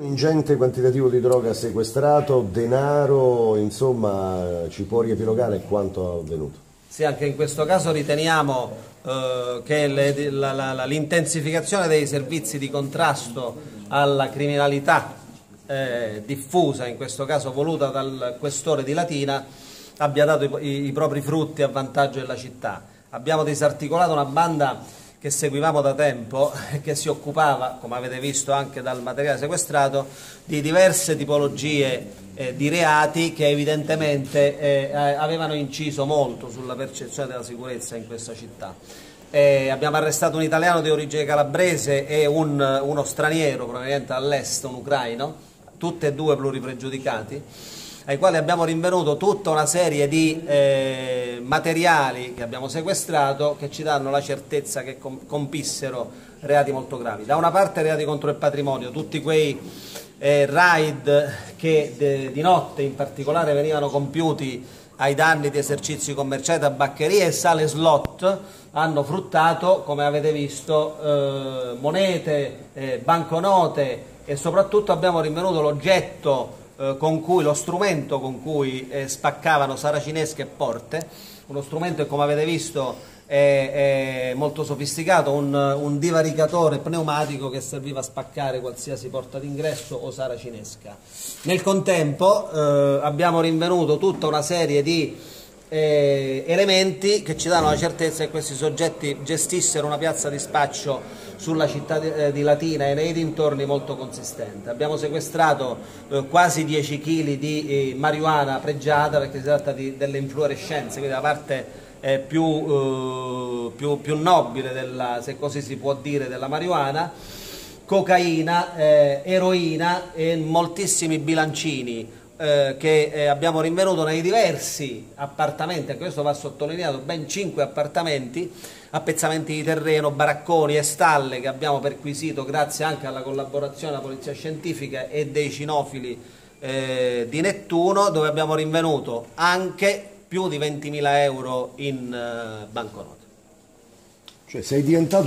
Un ingente quantitativo di droga sequestrato, denaro, insomma ci può riepilogare quanto è avvenuto? Sì, anche in questo caso riteniamo eh, che l'intensificazione dei servizi di contrasto alla criminalità eh, diffusa, in questo caso voluta dal questore di Latina, abbia dato i, i propri frutti a vantaggio della città. Abbiamo disarticolato una banda che seguivamo da tempo e che si occupava, come avete visto anche dal materiale sequestrato, di diverse tipologie eh, di reati che evidentemente eh, avevano inciso molto sulla percezione della sicurezza in questa città. Eh, abbiamo arrestato un italiano di origine calabrese e un, uno straniero proveniente dall'est, un ucraino, tutti e due pluripregiudicati, ai quali abbiamo rinvenuto tutta una serie di eh, materiali che abbiamo sequestrato che ci danno la certezza che compissero reati molto gravi. Da una parte reati contro il patrimonio, tutti quei eh, raid che di notte in particolare venivano compiuti ai danni di esercizi commerciali, tabaccherie e sale slot hanno fruttato, come avete visto, eh, monete, eh, banconote e soprattutto abbiamo rinvenuto l'oggetto eh, con cui, lo strumento con cui eh, spaccavano saracinesche e porte, uno strumento che come avete visto è, è molto sofisticato, un, un, divaricatore pneumatico che serviva a spaccare qualsiasi porta d'ingresso o saracinesca. Nel contempo eh, abbiamo rinvenuto tutta una serie di eh, elementi che ci danno la certezza che questi soggetti gestissero una piazza di spaccio sulla città di, eh, di Latina e nei dintorni molto consistente. Abbiamo sequestrato eh, quasi 10 kg di eh, marijuana pregiata perché si tratta di, delle influorescenze, quindi la parte eh, più, eh, più, più, nobile, della, se così si può dire, della marijuana, cocaina, eroina e moltissimi bilancini eh, che eh, abbiamo rinvenuto nei diversi appartamenti, anche questo va sottolineato, ben 5 appartamenti, appezzamenti di terreno, baracconi e stalle che abbiamo perquisito grazie anche alla collaborazione della Polizia Scientifica e dei cinofili eh, di Nettuno, dove abbiamo rinvenuto anche più di 20.000 euro in eh, banconote. Cioè sei diventato